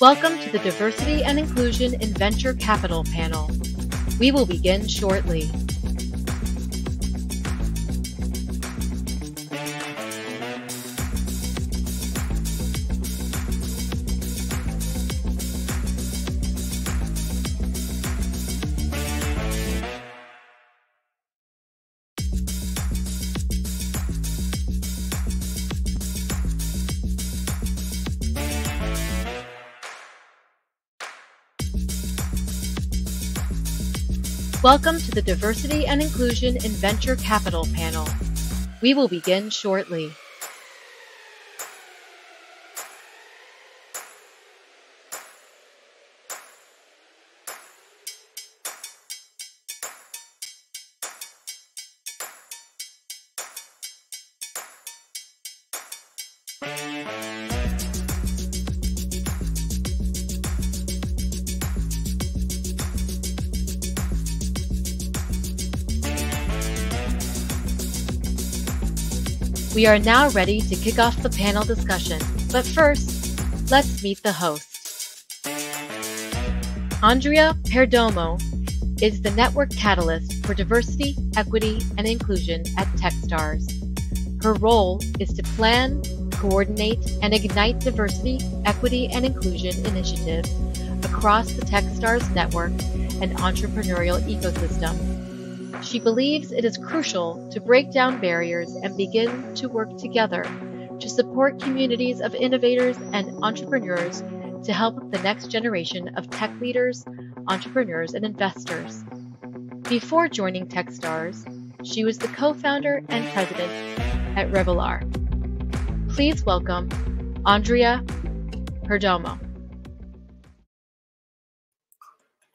Welcome to the Diversity and Inclusion in Venture Capital panel. We will begin shortly. Welcome to the Diversity and Inclusion in Venture Capital panel. We will begin shortly. We are now ready to kick off the panel discussion, but first, let's meet the hosts. Andrea Perdomo is the network catalyst for diversity, equity, and inclusion at Techstars. Her role is to plan, coordinate, and ignite diversity, equity, and inclusion initiatives across the Techstars network and entrepreneurial ecosystem she believes it is crucial to break down barriers and begin to work together to support communities of innovators and entrepreneurs to help the next generation of tech leaders, entrepreneurs, and investors. Before joining Techstars, she was the co founder and president at Revelar. Please welcome Andrea Perdomo.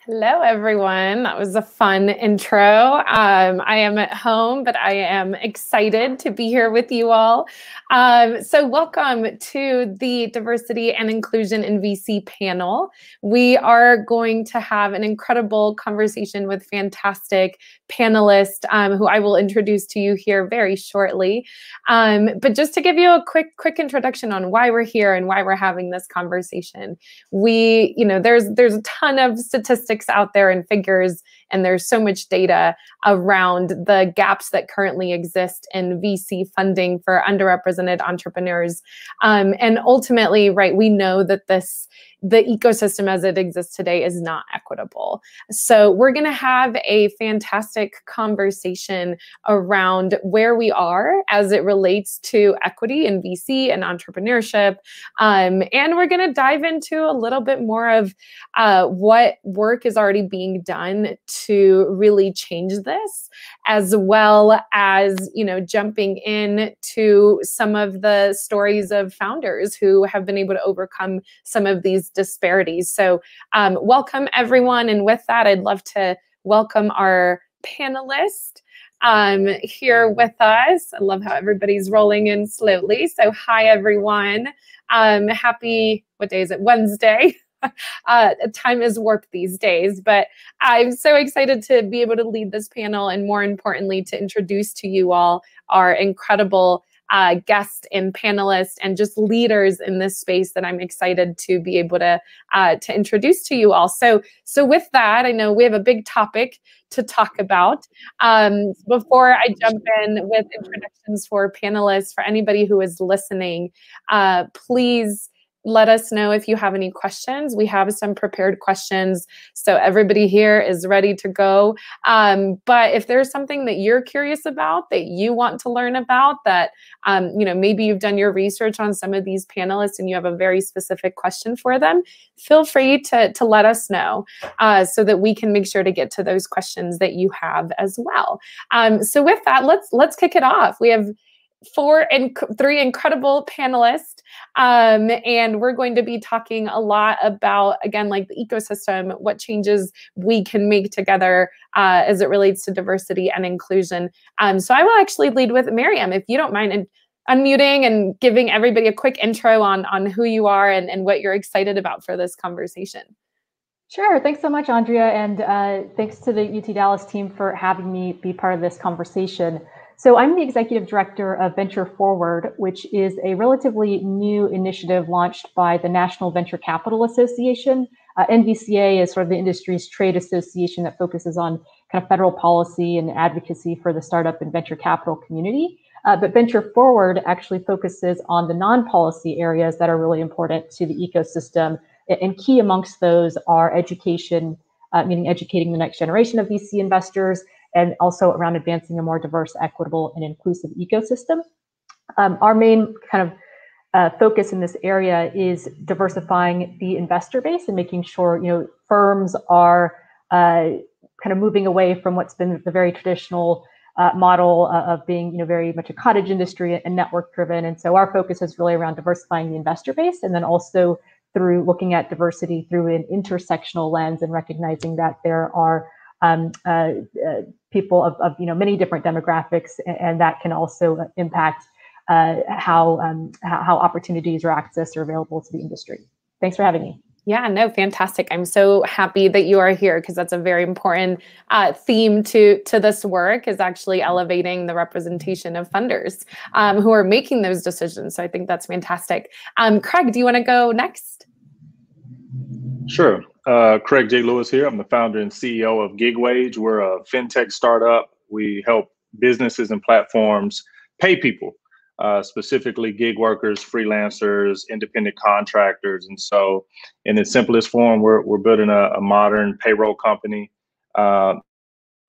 Hello, everyone. That was a fun intro. Um, I am at home, but I am excited to be here with you all. Um, so, welcome to the Diversity and Inclusion in VC panel. We are going to have an incredible conversation with fantastic panelists um, who I will introduce to you here very shortly. Um, but just to give you a quick, quick introduction on why we're here and why we're having this conversation, we, you know, there's there's a ton of statistics out there and figures, and there's so much data around the gaps that currently exist in VC funding for underrepresented entrepreneurs. Um, and ultimately, right, we know that this the ecosystem as it exists today is not equitable. So, we're going to have a fantastic conversation around where we are as it relates to equity in VC and entrepreneurship. Um, and we're going to dive into a little bit more of uh, what work is already being done to really change this, as well as, you know, jumping in to some of the stories of founders who have been able to overcome some of these disparities. So, um, welcome everyone. And with that, I'd love to welcome our panelist um, here with us. I love how everybody's rolling in slowly. So, hi everyone. Um, happy, what day is it? Wednesday. Uh, time is warped these days, but I'm so excited to be able to lead this panel and more importantly, to introduce to you all our incredible uh, guests and panelists and just leaders in this space that I'm excited to be able to uh, to introduce to you all. So, so with that, I know we have a big topic to talk about. Um, before I jump in with introductions for panelists, for anybody who is listening, uh, please let us know if you have any questions. We have some prepared questions, so everybody here is ready to go. Um, but if there's something that you're curious about, that you want to learn about, that um, you know maybe you've done your research on some of these panelists and you have a very specific question for them, feel free to to let us know uh, so that we can make sure to get to those questions that you have as well. Um, so with that, let's let's kick it off. We have four and three incredible panelists. Um, and we're going to be talking a lot about, again, like the ecosystem, what changes we can make together uh, as it relates to diversity and inclusion. Um, so I will actually lead with Maryam, if you don't mind, and unmuting and giving everybody a quick intro on, on who you are and, and what you're excited about for this conversation. Sure. Thanks so much, Andrea. And uh, thanks to the UT Dallas team for having me be part of this conversation. So I'm the executive director of Venture Forward, which is a relatively new initiative launched by the National Venture Capital Association. Uh, NVCA is sort of the industry's trade association that focuses on kind of federal policy and advocacy for the startup and venture capital community. Uh, but Venture Forward actually focuses on the non-policy areas that are really important to the ecosystem. And key amongst those are education, uh, meaning educating the next generation of VC investors, and also around advancing a more diverse, equitable, and inclusive ecosystem. Um, our main kind of uh, focus in this area is diversifying the investor base and making sure you know firms are uh, kind of moving away from what's been the very traditional uh, model uh, of being you know very much a cottage industry and network driven and so our focus is really around diversifying the investor base and then also through looking at diversity through an intersectional lens and recognizing that there are um, uh, uh people of, of, you know many different demographics and, that can also impact uh, how, um, how opportunities or access are available to the industry thanks for having me yeah, no, fantastic. I'm so happy that you are here because that's a very important uh, theme to to this work is actually elevating the representation of funders um, who are making those decisions. So I think that's fantastic. Um, Craig, do you want to go next? Sure. Uh, Craig J. Lewis here. I'm the founder and CEO of Gig Wage. We're a fintech startup. We help businesses and platforms pay people uh, specifically gig workers, freelancers, independent contractors. And so, in its simplest form, we're, we're building a, a modern payroll company. Uh,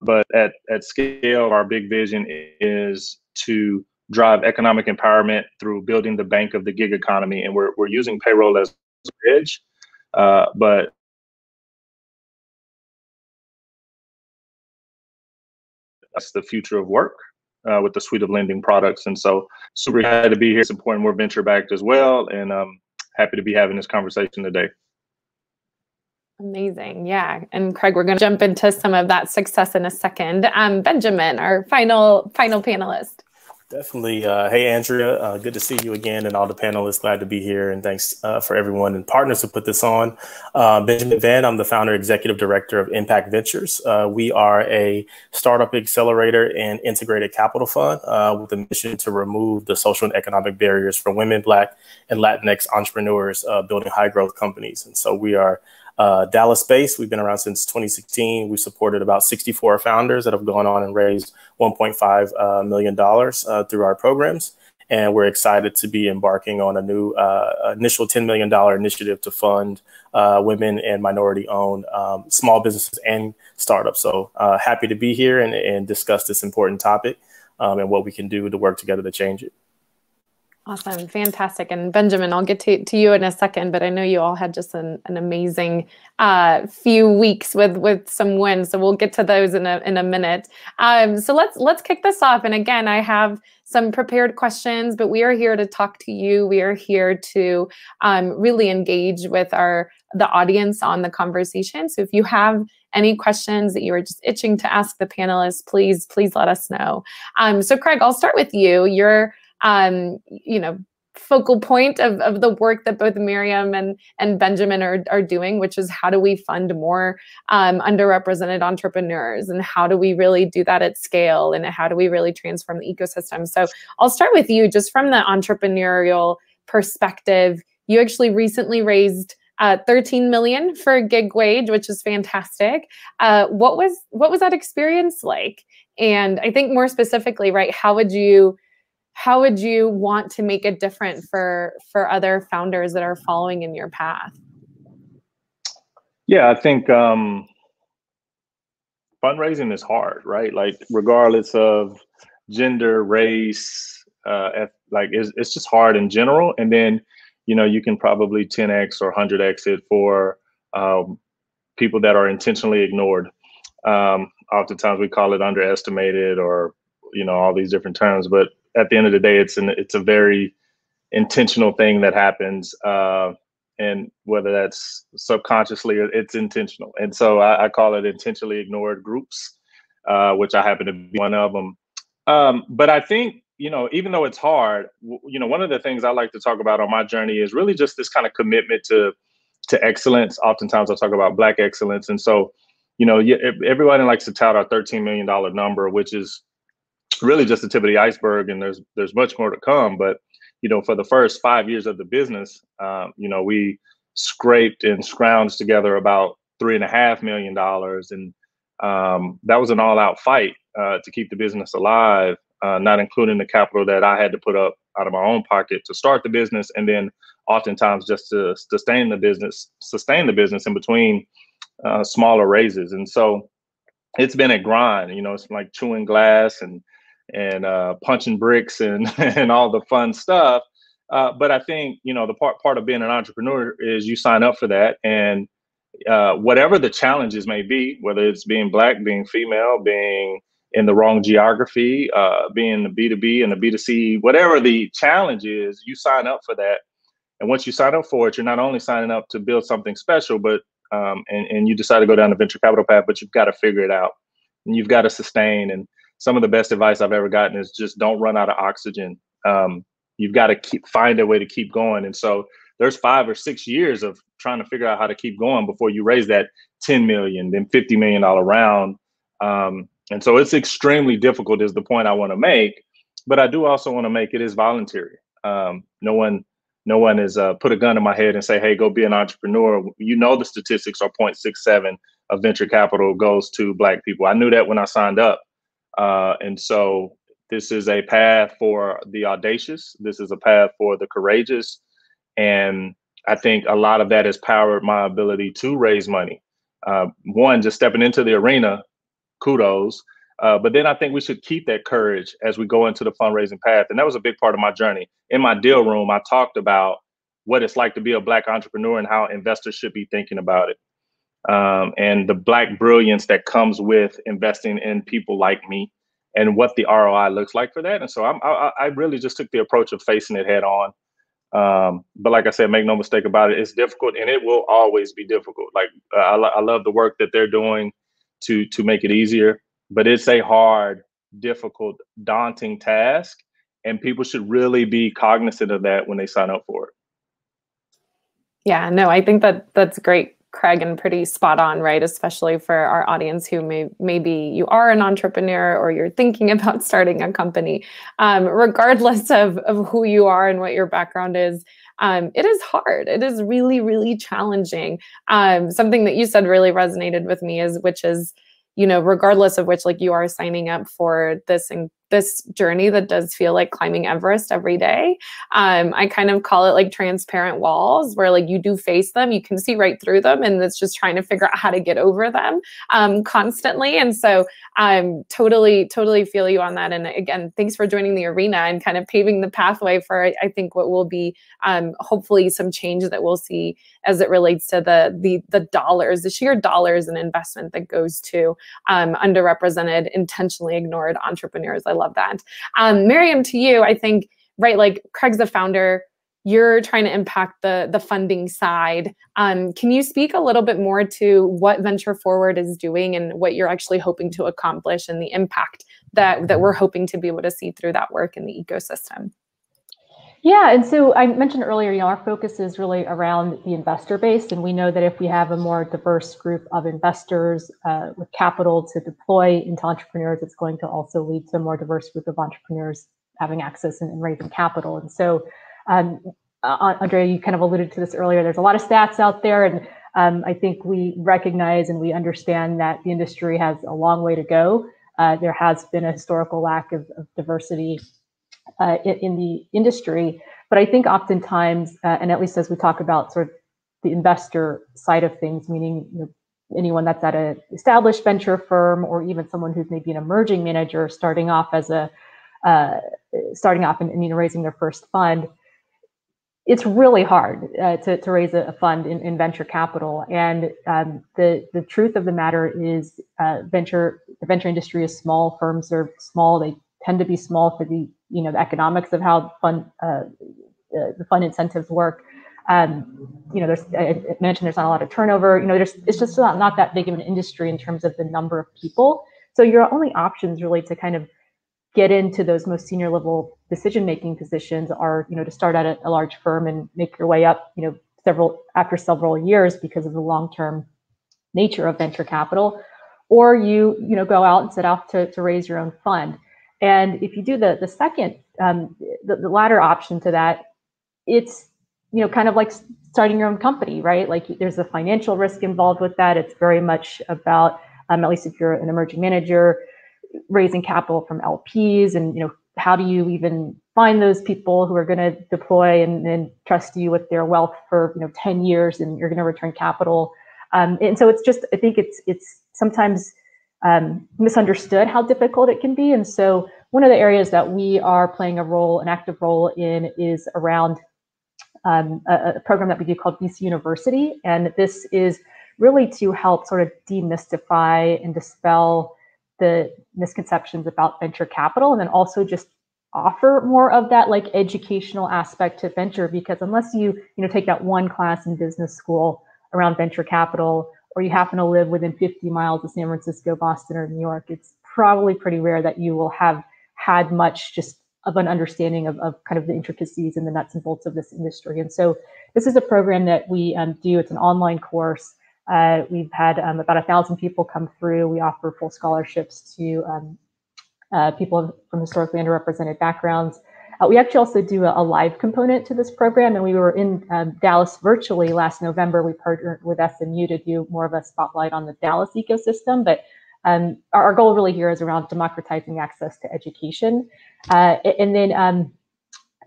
but at, at scale, our big vision is to drive economic empowerment through building the bank of the gig economy. And we're, we're using payroll as a bridge. Uh, but that's the future of work uh, with the suite of lending products. And so, super happy to be here supporting more venture backed as well. And um, happy to be having this conversation today. Amazing. Yeah. And Craig, we're going to jump into some of that success in a second. Um, Benjamin, our final final panelist. Definitely. Uh, hey, Andrea, uh, good to see you again and all the panelists. Glad to be here. And thanks uh, for everyone and partners who put this on. Uh, Benjamin Vann, I'm the founder, executive director of Impact Ventures. Uh, we are a startup accelerator and integrated capital fund uh, with a mission to remove the social and economic barriers for women, Black, and Latinx entrepreneurs building high growth companies. And so we are uh, Dallas based. We've been around since 2016. We've supported about 64 founders that have gone on and raised $1.5 uh, million dollars uh, through our programs. And we're excited to be embarking on a new uh, initial $10 million initiative to fund uh, women and minority owned um, small businesses and startups. So uh, happy to be here and, and discuss this important topic um, and what we can do to work together to change it. Awesome. Fantastic. And Benjamin, I'll get to, to you in a second, but I know you all had just an, an amazing uh, few weeks with with some wins. So we'll get to those in a in a minute. Um, so let's let's kick this off. And again, I have some prepared questions, but we are here to talk to you. We are here to um, really engage with our the audience on the conversation. So if you have any questions that you are just itching to ask the panelists, please, please let us know. Um, so Craig, I'll start with you. You're um, you know, focal point of, of the work that both Maryam and, and Benjamin are, are doing, which is how do we fund more um, underrepresented entrepreneurs and how do we really do that at scale and how do we really transform the ecosystem? So I'll start with you just from the entrepreneurial perspective. You actually recently raised uh, 13 million for Gig Wage, which is fantastic. Uh, what was what was that experience like? And I think more specifically, right, how would you how would you want to make it different for for other founders that are following in your path? Yeah i think um fundraising is hard right? Like regardless of gender race uh like it's, it's just hard in general. And then you know you can probably 10x or 100x it for um, people that are intentionally ignored. Um, oftentimes we call it underestimated or you know all these different terms but at the end of the day, it's an it's a very intentional thing that happens, uh, and whether that's subconsciously it's intentional. And so I, I call it intentionally ignored groups, uh, which I happen to be one of them. Um, but I think you know, even though it's hard, you know, one of the things I like to talk about on my journey is really just this kind of commitment to to excellence. Oftentimes, I talk about Black excellence, and so you know, everybody likes to tout our $13 million number, which is really just the tip of the iceberg, and there's there's much more to come. But you know, for the first five years of the business, um, you know, we scraped and scrounged together about three and a half million dollars, and um, that was an all-out fight uh, to keep the business alive, uh, not including the capital that I had to put up out of my own pocket to start the business, and then oftentimes just to sustain the business, sustain the business in between uh, smaller raises. And so it's been a grind. You know, it's like chewing glass and and uh, punching bricks and and all the fun stuff. Uh, but I think you know the part part of being an entrepreneur is you sign up for that, and uh, whatever the challenges may be, whether it's being black, being female, being in the wrong geography, uh, being the B two B and the B two C, whatever the challenge is, you sign up for that. And once you sign up for it, you're not only signing up to build something special, but um, and, and you decide to go down the venture capital path, but you've got to figure it out and you've got to sustain. And some of the best advice I've ever gotten is just don't run out of oxygen. Um, you've got to keep find a way to keep going. And so there's five or six years of trying to figure out how to keep going before you raise that 10 million, then 50 million dollar round. Um, and so it's extremely difficult is the point I want to make. But I do also want to make it is voluntary. Um, no one no one has uh, put a gun in my head and say, hey, go be an entrepreneur. You know the statistics are 0.67 of venture capital goes to black people. I knew that when I signed up. Uh, and so this is a path for the audacious. This is a path for the courageous. And I think a lot of that has powered my ability to raise money. Uh, one, just stepping into the arena, kudos. Uh, but then I think we should keep that courage as we go into the fundraising path. And that was a big part of my journey. In my deal room, I talked about what it's like to be a Black entrepreneur and how investors should be thinking about it. Um, and the Black brilliance that comes with investing in people like me and what the ROI looks like for that. And so I'm, I, I really just took the approach of facing it head on. Um, but like I said, make no mistake about it, it's difficult and it will always be difficult. Like uh, I, I love the work that they're doing to to make it easier but it's a hard, difficult, daunting task. And people should really be cognizant of that when they sign up for it. Yeah, no, I think that that's great, Craig, and pretty spot on, right? Especially for our audience who may maybe you are an entrepreneur or you're thinking about starting a company. Um, regardless of, of who you are and what your background is, um, it is hard. It is really, really challenging. Um, something that you said really resonated with me is which is you know, regardless of which like you are signing up for this and this journey that does feel like climbing Everest every day. Um, I kind of call it like transparent walls where like you do face them, you can see right through them, and it's just trying to figure out how to get over them um, constantly. And so I'm totally, totally feel you on that. And again, thanks for joining the arena and kind of paving the pathway for I think what will be um, hopefully some change that we'll see as it relates to the the the dollars, the sheer dollars and investment that goes to um, underrepresented, intentionally ignored entrepreneurs. I love love that. Um, Maryam, to you, I think, right, like Craig's the founder, you're trying to impact the the funding side. Um, can you speak a little bit more to what Venture Forward is doing and what you're actually hoping to accomplish and the impact that that we're hoping to be able to see through that work in the ecosystem? Yeah, and so I mentioned earlier, you know, our focus is really around the investor base, and we know that if we have a more diverse group of investors uh, with capital to deploy into entrepreneurs, it's going to also lead to a more diverse group of entrepreneurs having access and, and raising capital. And so, um, uh, Andrea, you kind of alluded to this earlier. There's a lot of stats out there, and um, I think we recognize and we understand that the industry has a long way to go. Uh, there has been a historical lack of, of diversity uh, in, in, the industry. But I think oftentimes, uh, and at least as we talk about sort of the investor side of things, meaning you know, anyone that's at an established venture firm or even someone who's maybe an emerging manager starting off as a uh, starting off and, and, you know raising their first fund it's really hard uh, to, to raise a, fund in, in venture capital. And um, the the truth of the matter is uh, venture the venture industry is small. Firms are small. They tend to be small for the you know the economics of how fund uh, the fund incentives work. Um, you know, there's I mentioned there's not a lot of turnover. You know, there's it's just not, not that big of an industry in terms of the number of people. So your only options really to kind of get into those most senior level decision making positions are you know to start out at a, a large firm and make your way up. You know, several after several years because of the long term nature of venture capital, or you you know go out and set out to to raise your own fund. And if you do the the second, um, the, the latter option to that, it's you know kind of like starting your own company, right? Like there's a financial risk involved with that. It's very much about um, at least if you're an emerging manager, raising capital from LPs, and you know how do you even find those people who are going to deploy and, and, trust you with their wealth for you know 10 years and you're going to return capital um, and so it's just i think it's it's sometimes um, misunderstood how difficult it can be. And so one of the areas that we are playing a role an active role in is around um, a, a, program that we do called VC University. And this is really to help sort of demystify and dispel the misconceptions about venture capital and then also just offer more of that like educational aspect to venture. Because unless you you know take that one class in business school around venture capital or you happen to live within 50 miles of San Francisco, Boston, or New York, it's probably pretty rare that you will have had much just of an understanding of, of kind of the intricacies and the nuts and bolts of this industry. And so this is a program that we um, do. It's an online course. Uh, we've had um, about a thousand people come through. We offer full scholarships to um, uh, people from historically underrepresented backgrounds. Uh, we actually also do a, a, live component to this program, and we were in um, Dallas virtually last November. We partnered with SMU to do more of a spotlight on the Dallas ecosystem, but um, our, our, goal really here is around democratizing access to education. Uh, and then um,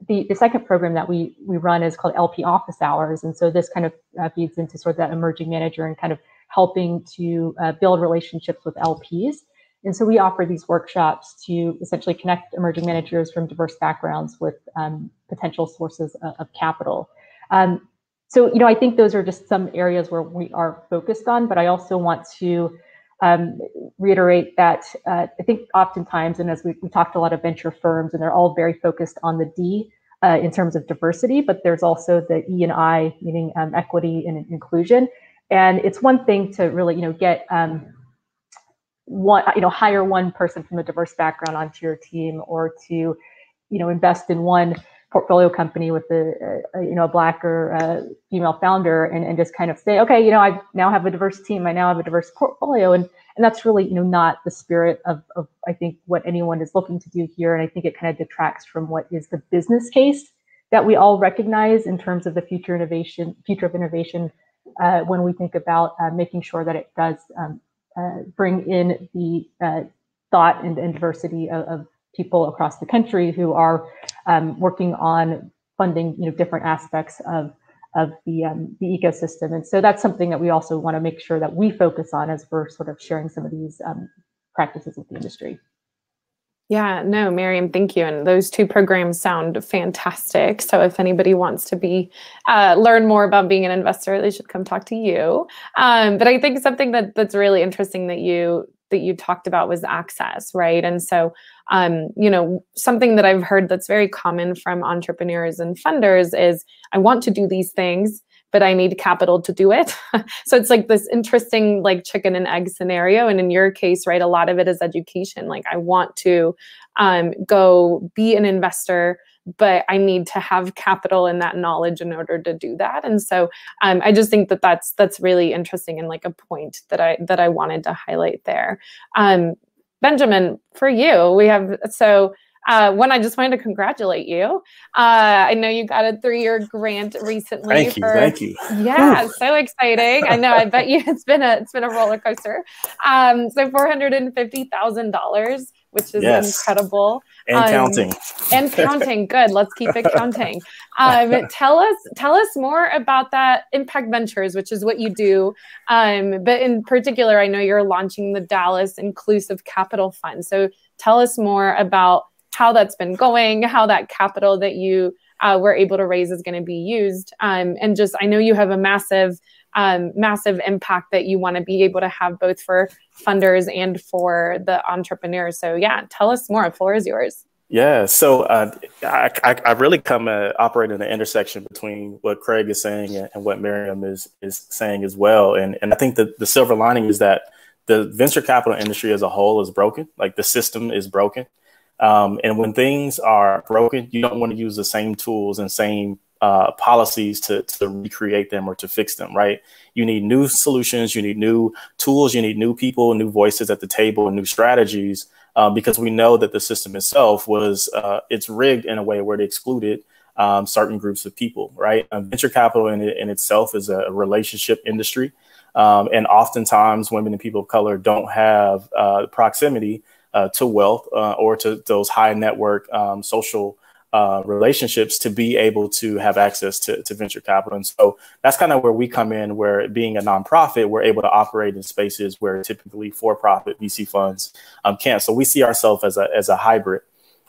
the, the second program that we, we run is called LP Office Hours. And so this kind of uh, feeds into sort of that emerging manager and kind of helping to uh, build relationships with LPs. And so we offer these workshops to essentially connect emerging managers from diverse backgrounds with um, potential sources of, of capital. Um, so, you know, I think those are just some areas where we are focused on, but I also want to um, reiterate that uh, I think oftentimes, and as we, we talked a lot of venture firms, and they're all very focused on the D uh, in terms of diversity, but there's also the E and I, meaning um, equity and inclusion. And it's one thing to really, you know, get um, one, you know, hire one person from a diverse background onto your team or to, you know, invest in one portfolio company with a, a you know a black or a female founder and, and just kind of say okay you know i now have a diverse team. I now have a diverse portfolio. And and that's really you know not the spirit of, of i think what anyone is looking to do here. And i think it kind of detracts from what is the business case that we all recognize in terms of the future innovation future of innovation uh, when we think about uh, making sure that it does um, uh, bring in the uh, thought and, and diversity of, of, people across the country who are um, working on funding, you know, different aspects of of the um, the ecosystem. And so that's something that we also want to make sure that we focus on as we're sort of sharing some of these um, practices with the industry. Yeah, no, Maryam, thank you. And those two programs sound fantastic. So if anybody wants to be uh, learn more about being an investor, they should come talk to you. Um, but I think something that that's really interesting that you that you talked about was access, right? And so, um, you know, something that I've heard that's very common from entrepreneurs and funders is I want to do these things, but I need capital to do it. so it's like this interesting like chicken and egg scenario. And in your case, right, a lot of it is education. Like I want to um, go be an investor, but I need to have capital and that knowledge in order to do that. And so um, I just think that that's that's really interesting and like a point that I that I wanted to highlight there. Um, Benjamin, for you, we have so uh, one, I just wanted to congratulate you. Uh, I know you got a three-year grant recently. Thank you, thank you. Yeah, Ooh. so exciting. I know. I bet you it's been a it's been a roller coaster. Um, so four hundred and fifty thousand dollars, which is yes. incredible. And um, counting. And counting. Good. Let's keep it counting. Um, tell us tell us more about that Impact Ventures, which is what you do. Um, but in particular, I know you're launching the Dallas Inclusive Capital Fund. So tell us more about how that's been going, how that capital that you uh, were able to raise is going to be used. Um, and just, I know you have a massive, um, massive impact that you want to be able to have both for funders and for the entrepreneurs. So, yeah, tell us more. The floor is yours. Yeah, so uh, I, I, really come uh, operate in the intersection between what Craig is saying and, and, what Maryam is is saying as well. And and I think that the silver lining is that the venture capital industry as a whole is broken. Like the system is broken. Um, and when things are broken, you don't want to use the same tools and same uh, policies to, to recreate them or to fix them, right? You need new solutions, you need new tools, you need new people, new voices at the table, and new strategies uh, because we know that the system itself was uh, it's rigged in a way where it excluded um, certain groups of people, right? Um, venture capital in, in itself is a relationship industry. Um, and oftentimes, women and people of color don't have uh, proximity uh, to wealth uh, or to those high network um, social uh, relationships to be able to have access to, to venture capital. And so that's kind of where we come in, where being a nonprofit, we're able to operate in spaces where typically for profit VC funds um, can't. So we see ourselves as a, as a hybrid.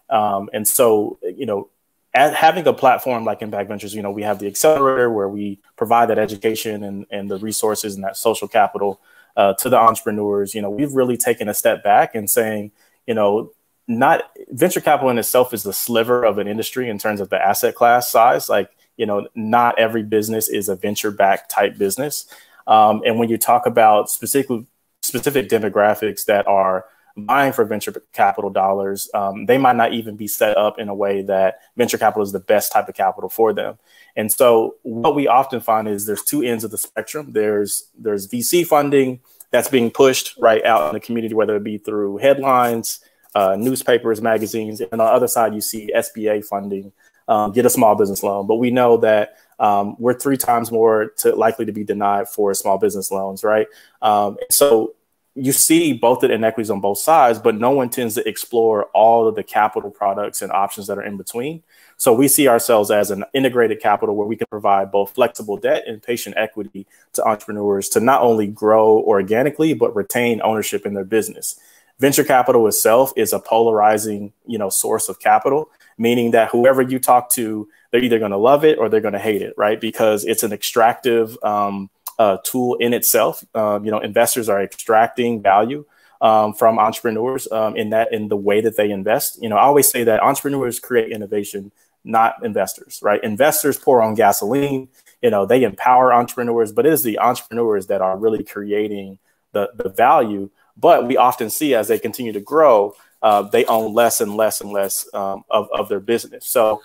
Um, and so, you know, having a platform like Impact Ventures, you know, we have the accelerator where we provide that education and, and the resources and that social capital uh, to the entrepreneurs. You know, we've really taken a step back and saying, you know, not venture capital in itself is the sliver of an industry in terms of the asset class size. Like, you know, not every business is a venture backed type business. Um, and when you talk about specific specific demographics that are buying for venture capital dollars, um, they might not even be set up in a way that venture capital is the best type of capital for them. And so what we often find is there's two ends of the spectrum. There's there's VC funding that's being pushed right out in the community, whether it be through headlines, uh, newspapers, magazines, and on the other side you see SBA funding, um, get a small business loan. But we know that um, we're three times more to, likely to be denied for small business loans, right? Um, so you see both of the inequities on both sides, but no one tends to explore all of the capital products and options that are in between. So we see ourselves as an integrated capital where we can provide both flexible debt and patient equity to entrepreneurs to not only grow organically, but retain ownership in their business. Venture capital itself is a polarizing, you know, source of capital, meaning that whoever you talk to, they're either going to love it or they're going to hate it, right? Because it's an extractive, um, uh, tool in itself. Um, you know, investors are extracting value um, from entrepreneurs um, in that in the way that they invest. You know, I always say that entrepreneurs create innovation, not investors. Right? Investors pour on gasoline. You know, they empower entrepreneurs, but it is the entrepreneurs that are really creating the the value. But we often see as they continue to grow, uh, they own less and less and less um, of, of their business. So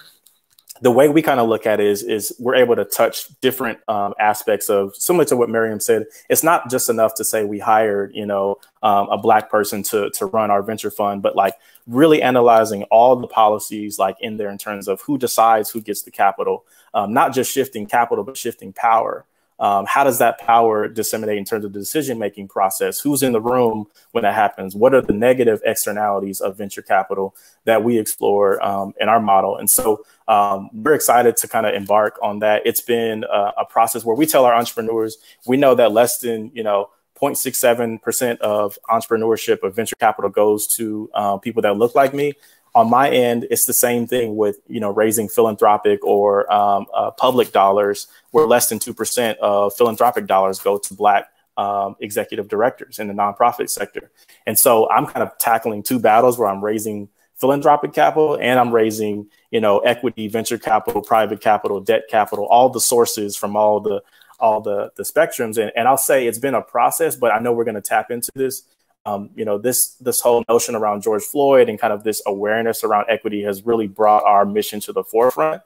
the way we kind of look at it is, is we're able to touch different um, aspects of similar to what Maryam said. It's not just enough to say we hired, you know, um, a black person to to run our venture fund, but like really analyzing all the policies like in there in terms of who decides who gets the capital, um, not just shifting capital, but shifting power. Um, how does that power disseminate in terms of the decision making process? Who's in the room when that happens? What are the negative externalities of venture capital that we explore um, in our model? And so um, we're excited to kind of embark on that. It's been a, a process where we tell our entrepreneurs we know that less than you know 0.67% of entrepreneurship of venture capital goes to uh, people that look like me on my end, it's the same thing with you know raising philanthropic or um, uh, public dollars, where less than two percent of philanthropic dollars go to Black um, executive directors in the nonprofit sector. And so I'm kind of tackling two battles where I'm raising philanthropic capital and I'm raising you know equity, venture capital, private capital, debt capital, all the sources from all the all the the spectrums. And, and I'll say it's been a process, but I know we're going to tap into this um, you know, this this whole notion around George Floyd and kind of this awareness around equity has really brought our mission to the forefront.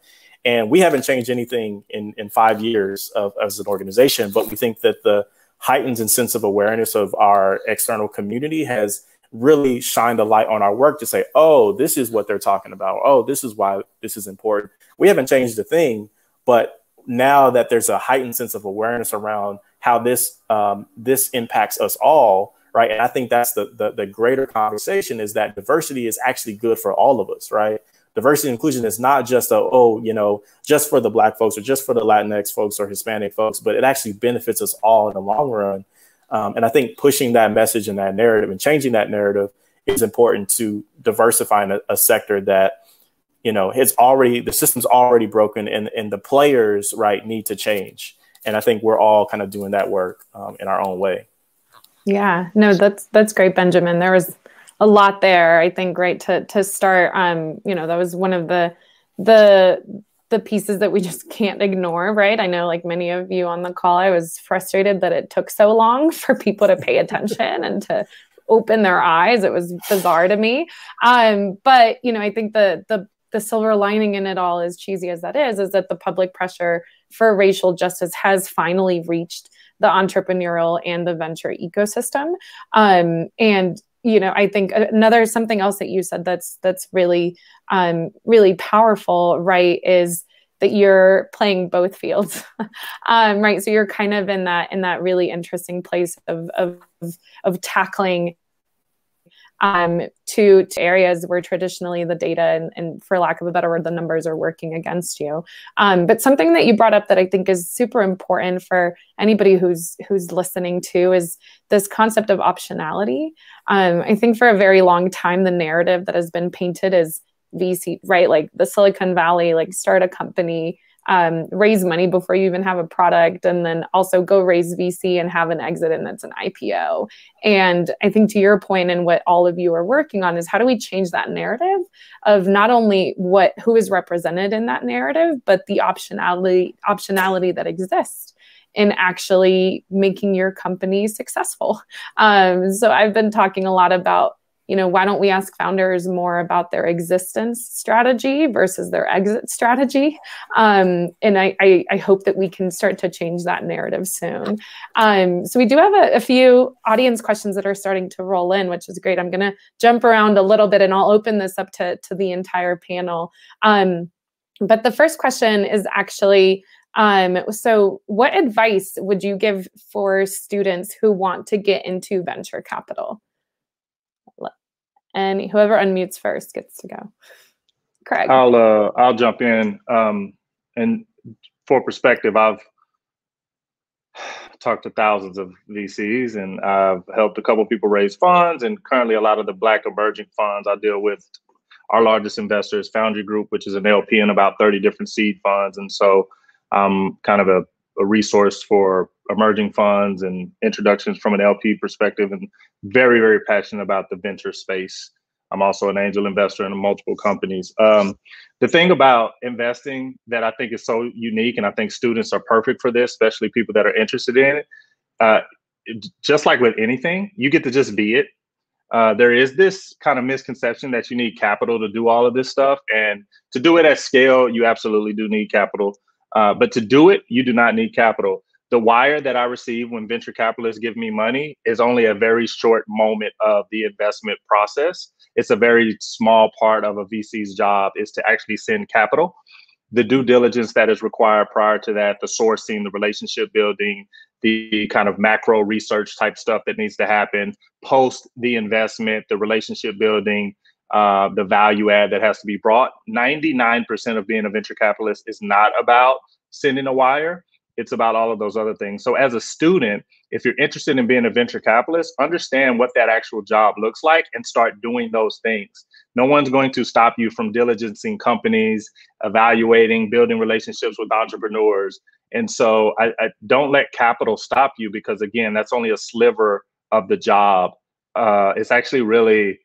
And we haven't changed anything in, in five years of, as an organization, but we think that the heightened and sense of awareness of our external community has really shined a light on our work to say, oh, this is what they're talking about. Oh, this is why this is important. We haven't changed a thing, but now that there's a heightened sense of awareness around how this um, this impacts us all, right? And I think that's the, the, the greater conversation is that diversity is actually good for all of us, right? Diversity and inclusion is not just a oh, you know, just for the black folks or just for the Latinx folks or Hispanic folks, but it actually benefits us all in the long run. Um, and I think pushing that message and that narrative and changing that narrative is important to diversifying a, a sector that you know it's already the system's already broken and, and the players right need to change and i think we're all kind of doing that work um, in our own way yeah, no, that's that's great, Benjamin. There was a lot there. I think great to to start. Um, you know, that was one of the the the pieces that we just can't ignore, right? I know, like many of you on the call, I was frustrated that it took so long for people to pay attention and to open their eyes. It was bizarre to me. Um, but you know, I think the the the silver lining in it all, as cheesy as that is, is that the public pressure for racial justice has finally reached the entrepreneurial and the venture ecosystem. Um, and you know, I think another something else that you said that's that's really um, really powerful, right? Is that you're playing both fields, um, right? So you're kind of in that in that really interesting place of of of tackling um, to, to areas where traditionally the data and, and, for lack of a better word, the numbers are working against you. Um, but something that you brought up that I think is super important for anybody who's who's listening to is this concept of optionality. Um, I think for a very long time, the narrative that has been painted is VC, right? Like the Silicon Valley, like start a company, um, raise money before you even have a product and then also go raise VC and have an exit and that's an IPO. And I think to your point and what all of you are working on is how do we change that narrative of not only what who is represented in that narrative, but the optionality optionality that exists in actually making your company successful. Um, so I've been talking a lot about you know, why don't we ask founders more about their existence strategy versus their exit strategy? Um, and I, I, I, hope that we can start to change that narrative soon. Um, so we do have a, a, few audience questions that are starting to roll in, which is great. I'm going to jump around a little bit and I'll open this up to, to the entire panel. Um, but the first question is actually, um, so what advice would you give for students who want to get into venture capital? And whoever unmutes first gets to go. Craig. I'll uh, I'll jump in. Um, and for perspective, I've talked to thousands of VCs, and I've helped a couple people raise funds. And currently, a lot of the Black emerging funds I deal with, our largest investor is Foundry Group, which is an LP in about 30 different seed funds. And so, I'm kind of a, a resource for emerging funds and introductions from an LP perspective, and very, very passionate about the venture space. I'm also an angel investor in multiple companies. Um, the thing about investing that I think is so unique, and I think students are perfect for this, especially people that are interested in it. Uh, just like with anything, you get to just be it. Uh, there is this kind of misconception that you need capital to do all of this stuff, and to do it at scale, you absolutely do need capital. Uh, but to do it, you do not need capital the wire that I receive when venture capitalists give me money is only a very short moment of the investment process. It's a very small part of a VC's job is to actually send capital. The due diligence that is required prior to that, the sourcing, the relationship building, the kind of macro research type stuff that needs to happen post the investment, the relationship building, uh, the value add that has to be brought. 99% of being a venture capitalist is not about sending a wire it's about all of those other things. So as a student, if you're interested in being a venture capitalist, understand what that actual job looks like and start doing those things. No one's going to stop you from diligencing companies, evaluating, building relationships with entrepreneurs. And so I, I don't let capital stop you because again, that's only a sliver of the job. Uh, it's actually really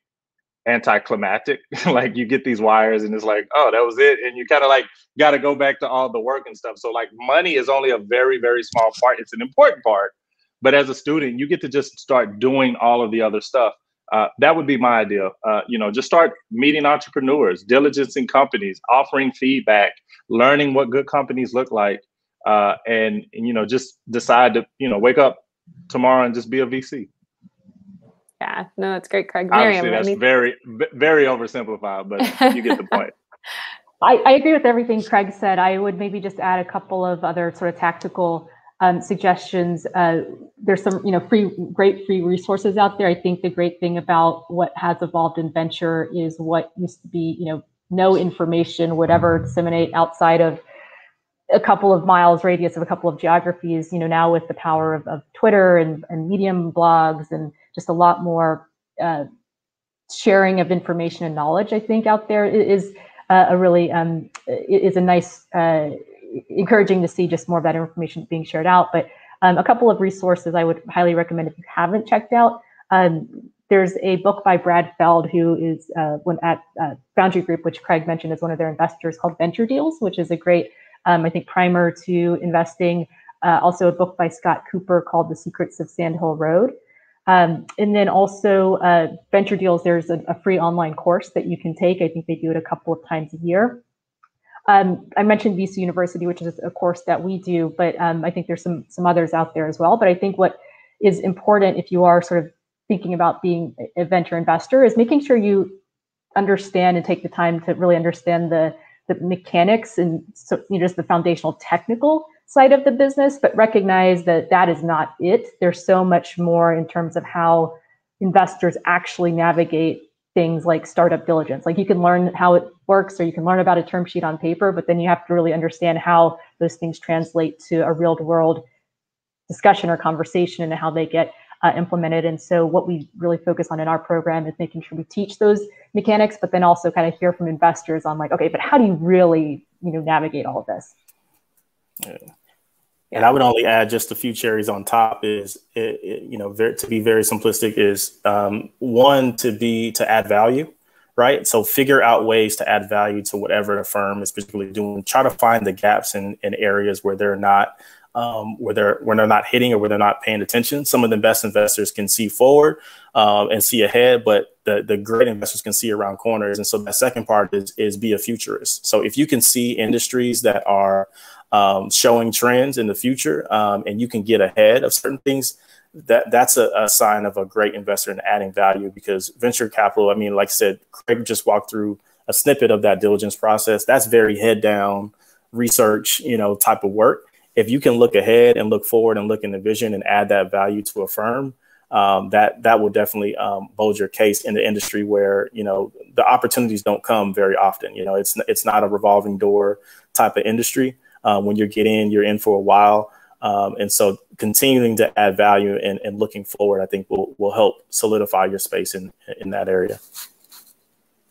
anticlimactic. like you get these wires and it's like, oh, that was it. And you kind of like got to go back to all the work and stuff. So like money is only a very, very small part. It's an important part. But as a student, you get to just start doing all of the other stuff. Uh, that would be my idea. Uh, you know, just start meeting entrepreneurs, diligencing companies, offering feedback, learning what good companies look like, uh, and, and you know, just decide to you know wake up tomorrow and just be a VC. Yeah, no, that's great, Craig. Maryam, Obviously, that's any... very, very oversimplified, but you get the point. I, I, agree with everything Craig said. I would maybe just add a couple of other sort of tactical um, suggestions. Uh, there's some, you know, free, great free resources out there. I think the great thing about what has evolved in venture is what used to be, you know, no information would ever disseminate outside of a couple of miles radius of a couple of geographies. You know, now with the power of, of Twitter and, and Medium blogs and just a lot more uh, sharing of information and knowledge. I think out there is uh, a really um, is a nice uh, encouraging to see just more of that information being shared out. But um, a couple of resources I would highly recommend if you haven't checked out. Um, there's a book by Brad Feld, who is uh, at uh, Foundry Group, which Craig mentioned is one of their investors, called Venture Deals, which is a great, um, I think, primer to investing. Uh, also, a book by Scott Kupor called The Secrets of Sand Hill Road. Um, and then also uh, Venture Deals, there's a, a, free online course that you can take. I think they do it a couple of times a year. Um, I mentioned VC University, which is a course that we do, but um, I think there's some some others out there as well. But I think what is important if you are sort of thinking about being a venture investor is making sure you understand and take the time to really understand the the mechanics and so you know just the foundational technical side of the business but recognize that that is not it there's so much more in terms of how investors actually navigate things like startup diligence like you can learn how it works or you can learn about a term sheet on paper but then you have to really understand how those things translate to a real world discussion or conversation and how they get uh, implemented. And so what we really focus on in our program is making sure we teach those mechanics, but then also kind of hear from investors on like, okay, but how do you really, you know, navigate all of this? Yeah. And I would only add just a few cherries on top is, it, it, you know, very, to be very simplistic is um, one to be to add value, right? So figure out ways to add value to whatever a firm is particularly doing. Try to find the gaps in, in areas where they're not um, where they're when they're not hitting or where they're not paying attention. Some of the best investors can see forward um, and see ahead, but the the great investors can see around corners. And so the second part is is be a futurist. So if you can see industries that are um, showing trends in the future um, and you can get ahead of certain things, that that's a, a, sign of a great investor and adding value because venture capital. I mean, like I said, Craig just walked through a snippet of that diligence process. That's very head down research, you know, type of work if you can look ahead and look forward and look in the vision and add that value to a firm, um, that that will definitely um, bold your case in the industry where you know the opportunities don't come very often. You know, it's it's not a revolving door type of industry. Uh, when you get in, you're in for a while, um, and so continuing to add value and, and looking forward, I think will will help solidify your space in in that area.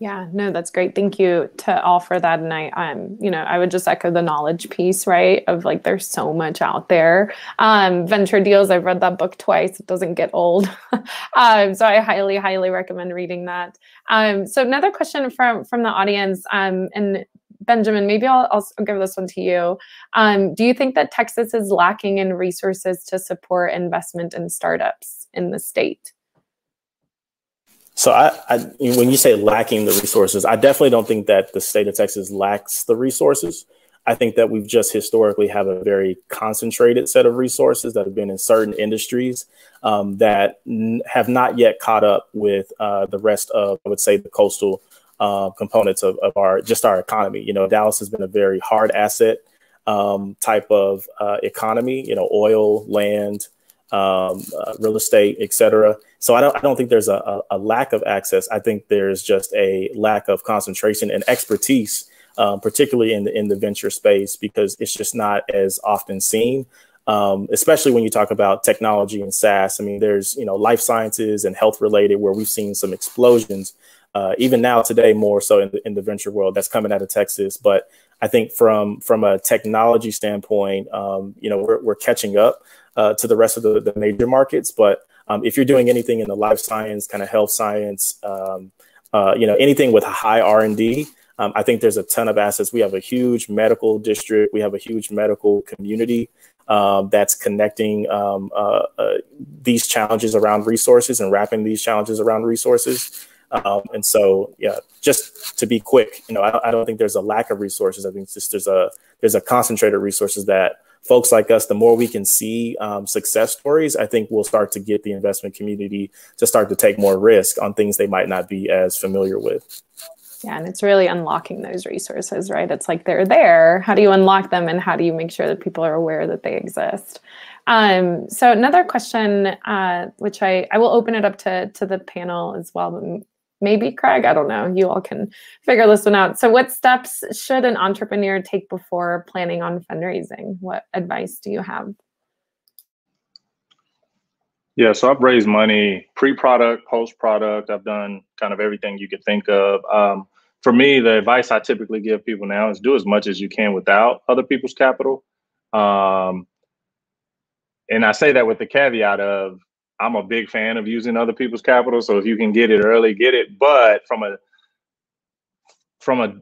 Yeah, no, that's great. Thank you to all for that. And I, um, you know, I would just echo the knowledge piece, right? Of like, there's so much out there. Um, Venture Deals, I've read that book twice. It doesn't get old. um, so I highly, highly recommend reading that. Um, so another question from from the audience, um, and Benjamin, maybe I'll, I'll, give this one to you. Um, do you think that Texas is lacking in resources to support investment in startups in the state? So I, I, when you say lacking the resources, I definitely don't think that the state of Texas lacks the resources. I think that we've just historically have a very concentrated set of resources that have been in certain industries um, that have not yet caught up with uh, the rest of, I would say, the coastal uh, components of, of, our just our economy. You know, Dallas has been a very hard asset um, type of uh, economy. You know, oil, land, um, uh, real estate, etc. So I don't, I don't think there's a, a, lack of access. I think there's just a lack of concentration and expertise, um, particularly in the, in the venture space, because it's just not as often seen. Um, especially when you talk about technology and SaaS. I mean, there's you know life sciences and health related where we've seen some explosions. Uh, even now today, more so in the, in the venture world that's coming out of Texas. But I think from from a technology standpoint, um, you know, we're, we're catching up uh, to the rest of the, the major markets. But um, if you're doing anything in the life science, kind of health science, um, uh, you know, anything with high R and D, um, I think there's a ton of assets. We have a huge medical district. We have a huge medical community um, that's connecting um, uh, uh, these challenges around resources and wrapping these challenges around resources. Um, and so, yeah, just to be quick, you know, I, I, don't think there's a lack of resources. I think just there's a there's a concentrated resources that folks like us, the more we can see um, success stories, I think we'll start to get the investment community to start to take more risk on things they might not be as familiar with. Yeah, and it's really unlocking those resources, right? It's like they're there. How do you unlock them, and how do you make sure that people are aware that they exist? Um, so another question, uh, which I I will open it up to to the panel as well, maybe Craig, I don't know. You all can figure this one out. So, what steps should an entrepreneur take before planning on fundraising? What advice do you have? Yeah, so I've raised money pre-product, post-product. I've done kind of everything you could think of. Um, for me, the advice I typically give people now is do as much as you can without other people's capital. Um, and I say that with the caveat of I'm a big fan of using other people's capital. So if you can get it early, get it. But from a from a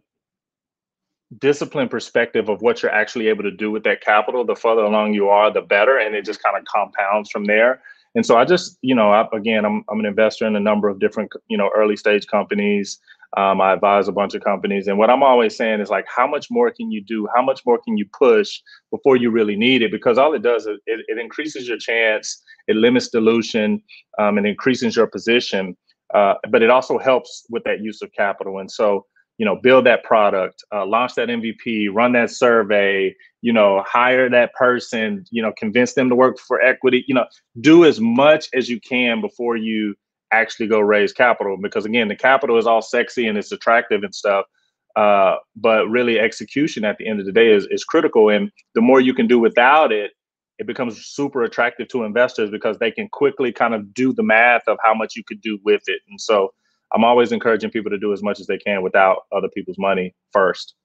discipline perspective of what you're actually able to do with that capital, the further along you are, the better, and it just kind of compounds from there. And so I just, you know, I, again, I'm I'm an investor in a number of different, you know, early stage companies. Um, I advise a bunch of companies, and what I'm always saying is like, how much more can you do? How much more can you push before you really need it? Because all it does is it, it increases your chance, it limits dilution, um, and increases your position. Uh, but it also helps with that use of capital. And so, you know, build that product, uh, launch that MVP, run that survey, you know, hire that person, you know, convince them to work for equity. You know, do as much as you can before you actually go raise capital because again the capital is all sexy and it's attractive and stuff uh, but really execution at the end of the day is, is critical and the more you can do without it it becomes super attractive to investors because they can quickly kind of do the math of how much you could do with it and so i'm always encouraging people to do as much as they can without other people's money first.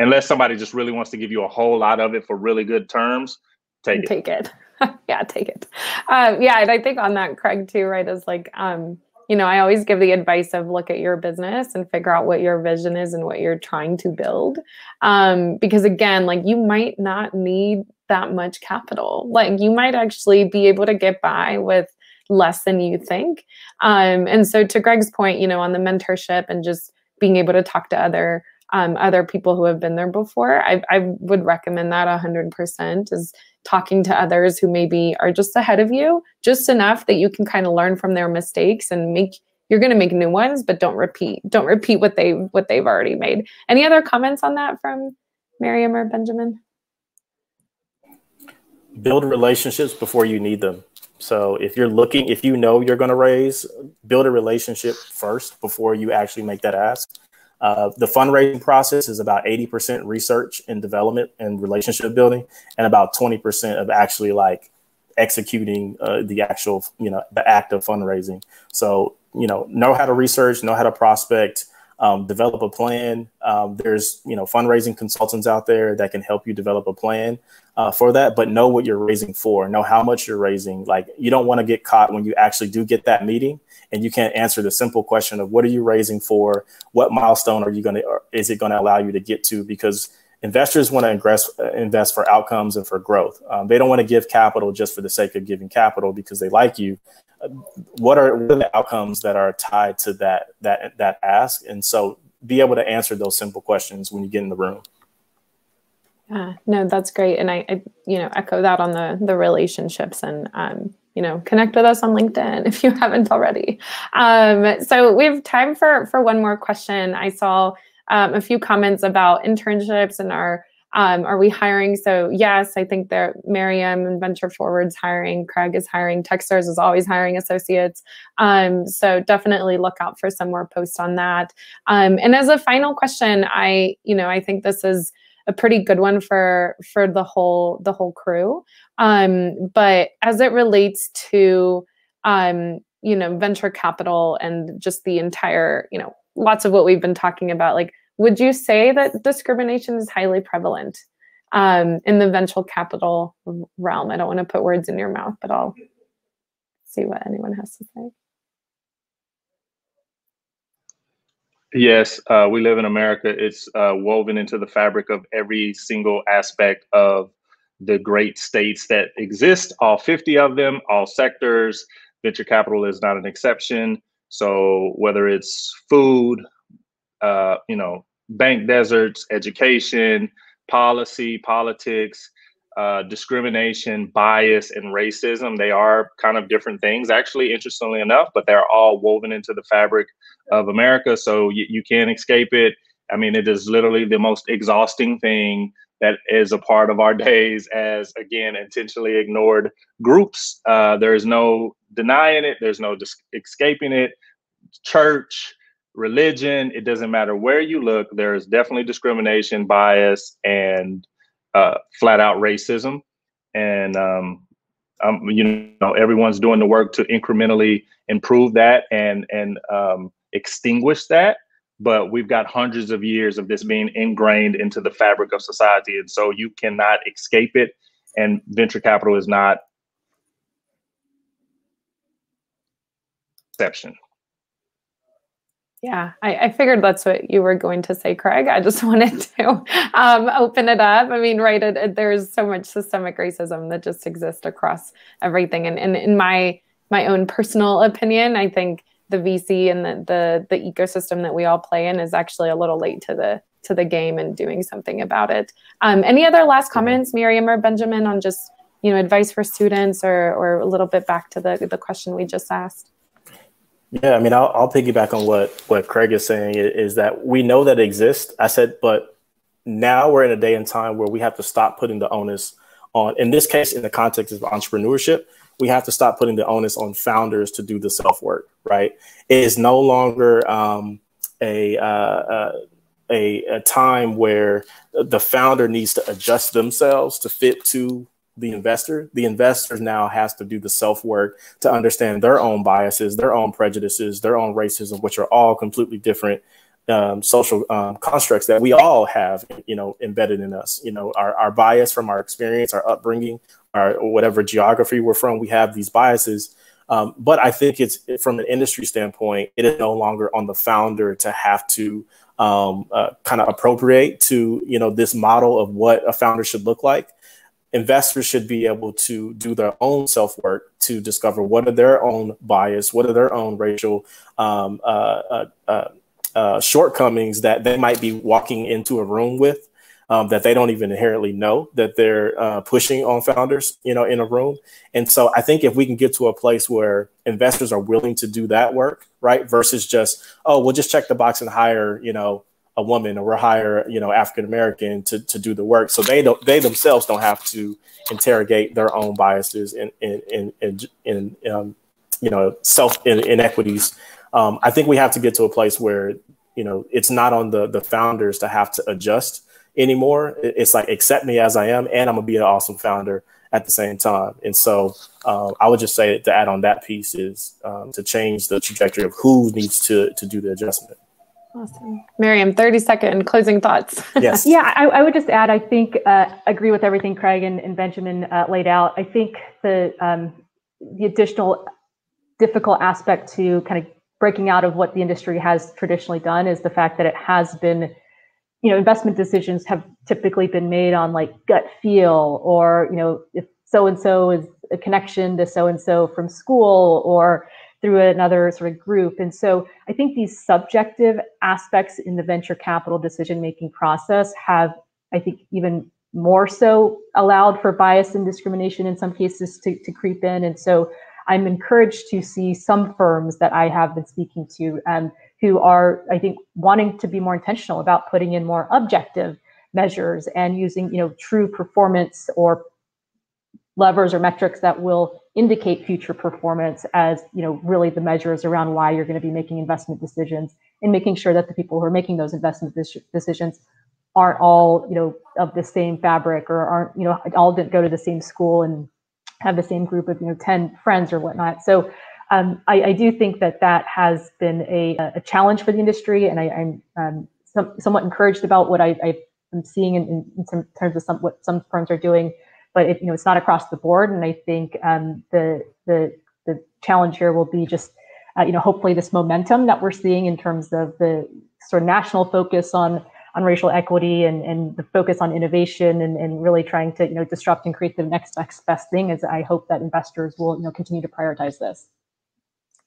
Unless somebody just really wants to give you a whole lot of it for really good terms take it take it yeah, take it. Um, yeah, and I think on that, Craig, too, right, is like, um, you know, I always give the advice of look at your business and figure out what your vision is and what you're trying to build. Um, because again, like you might not need that much capital. Like you might actually be able to get by with less than you think. Um, and so to Greg's point, you know, on the mentorship and just being able to talk to other um, other people who have been there before, I, I would recommend that 100% is talking to others who maybe are just ahead of you, just enough that you can kind of learn from their mistakes and make you're going to make new ones, but don't repeat. Don't repeat what they what they've already made. Any other comments on that from Maryam or Benjamin? Build relationships before you need them. So if you're looking, if you know you're going to raise, build a relationship first before you actually make that ask. Uh, the fundraising process is about 80% research and development and relationship building, and about 20% of actually like executing uh, the actual, you know, the act of fundraising. So, you know, know how to research, know how to prospect, um, develop a plan. Um, there's, you know, fundraising consultants out there that can help you develop a plan uh, for that, but know what you're raising for, know how much you're raising. Like, you don't want to get caught when you actually do get that meeting and you can't answer the simple question of what are you raising for? What milestone are you going to, is it going to allow you to get to? Because investors want to invest, uh, invest for outcomes and for growth. Um, they don't want to give capital just for the sake of giving capital because they like you. Uh, what, are, what are the outcomes that are tied to that, that, that ask? And so be able to answer those simple questions when you get in the room. Yeah, no, that's great. And I, I, you know, echo that on the, the relationships and, um, you know, connect with us on LinkedIn if you haven't already. Um, so we have time for for one more question. I saw um, a few comments about internships and our um, are we hiring? So yes, I think that Maryam and Venture Forward's hiring. Craig is hiring. Techstars is always hiring associates. Um, so definitely look out for some more posts on that. Um, and as a final question, I you know I think this is a pretty good one for for the whole the whole crew. Um, but as it relates to um, you know venture capital and just the entire you know lots of what we've been talking about, like would you say that discrimination is highly prevalent um, in the venture capital realm? I don't want to put words in your mouth, but I'll see what anyone has to say. Yes, uh, we live in America. It's uh, woven into the fabric of every single aspect of the great states that exist, all 50 of them, all sectors. Venture capital is not an exception. So whether it's food, uh, you know, bank deserts, education, policy, politics, uh, discrimination, bias, and racism. They are kind of different things, actually, interestingly enough, but they're all woven into the fabric of America. So you, you can't escape it. I mean, it is literally the most exhausting thing that is a part of our days as, again, intentionally ignored groups. Uh, there is no denying it, there's no dis- escaping it. Church, religion, it doesn't matter where you look, there is definitely discrimination, bias, and uh, flat out racism. And, um, um, you know, everyone's doing the work to incrementally improve that and, and um, extinguish that. But we've got hundreds of years of this being ingrained into the fabric of society. And so you cannot escape it. And venture capital is not exception. Yeah, I, I, figured that's what you were going to say, Craig. I just wanted to um, open it up. I mean, right, it, it, there's so much systemic racism that just exists across everything. And, and in my my own personal opinion, I think the VC and the, the the ecosystem that we all play in is actually a little late to the to the game and doing something about it. Um, any other last comments, Maryam or Benjamin, on just you know advice for students or or a little bit back to the the question we just asked? Yeah, I mean, I'll, I'll piggyback on what what Craig is saying is that we know that exists. I said, but now we're in a day and time where we have to stop putting the onus on. In this case, in the context of entrepreneurship, we have to stop putting the onus on founders to do the self work. Right? It is no longer um, a, uh, uh, a a time where the founder needs to adjust themselves to fit to the investor. The investor now has to do the self work to understand their own biases, their own prejudices, their own racism, which are all completely different um, social um, constructs that we all have, you know, embedded in us. You know, our, our bias from our experience, our upbringing, our whatever geography we're from, we have these biases. Um, but I think it's from an industry standpoint, it is no longer on the founder to have to um, uh, kind of appropriate to you know this model of what a founder should look like investors should be able to do their own self work to discover what are their own bias, what are their own racial um, uh, uh, uh, uh, shortcomings that they might be walking into a room with um, that they don't even inherently know that they're uh, pushing on founders, you know, in a room. And so I think if we can get to a place where investors are willing to do that work, right, versus just oh, we'll just check the box and hire, you know, a woman or hire you know African American to, to do the work. So they don't they themselves don't have to interrogate their own biases and in in, in, um, you know self inequities. Um, I think we have to get to a place where you know it's not on the the founders to have to adjust anymore. It's like accept me as I am and I'm gonna be an awesome founder at the same time. And so um, I would just say to add on that piece is um, to change the trajectory of who needs to to do the adjustment Awesome. Maryam, 30 second closing thoughts. Yes. yeah, I, I, would just add, I think, uh, agree with everything Craig and, and Benjamin uh, laid out. I think the, um, the additional difficult aspect to kind of breaking out of what the industry has traditionally done is the fact that it has been, you know, investment decisions have typically been made on like gut feel or, you know, if so and so is a connection to so and so from school or through another sort of group. And so I think these subjective aspects in the venture capital decision making process have, I think, even more so allowed for bias and discrimination in some cases to, to creep in. And so I'm encouraged to see some firms that I have been speaking to um, who are, I think, wanting to be more intentional about putting in more objective measures and using, you know, true performance or levers or metrics that will indicate future performance as you know really the measures around why you're going to be making investment decisions and making sure that the people who are making those investment decisions aren't all you know of the same fabric or aren't you know all didn't go to the same school and have the same group of you know 10 friends or whatnot. So um, I, I, do think that that has been a, a challenge for the industry and I, am um, some, somewhat encouraged about what I, am seeing in, in, terms of some, what some firms are doing but it, you know it's not across the board. And I think um, the the the challenge here will be just uh, you know hopefully this momentum that we're seeing in terms of the sort of national focus on on racial equity and, and the focus on innovation and, and really trying to you know disrupt and create the next next best thing is I hope that investors will you know continue to prioritize this.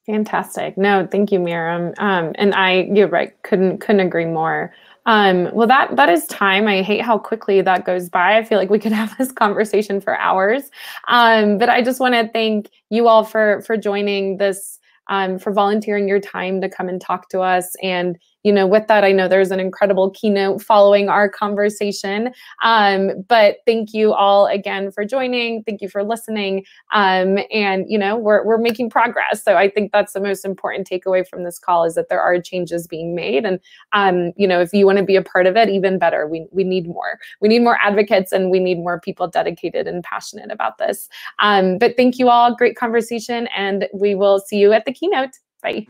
Fantastic. No, thank you, Maryam. Um, and I, you're right, couldn't couldn't agree more. Um, well, that that is time. I hate how quickly that goes by. I feel like we could have this conversation for hours. Um, but I just want to thank you all for for joining this, um, for volunteering your time to come and talk to us and you know, with that, I know there's an incredible keynote following our conversation. Um, but thank you all again for joining. Thank you for listening. Um, and you know, we're we're making progress. So I think that's the most important takeaway from this call is that there are changes being made. And um, you know, if you want to be a part of it, even better. We we need more. We need more advocates, and we need more people dedicated and passionate about this. Um, but thank you all. Great conversation, and we will see you at the keynote. Bye.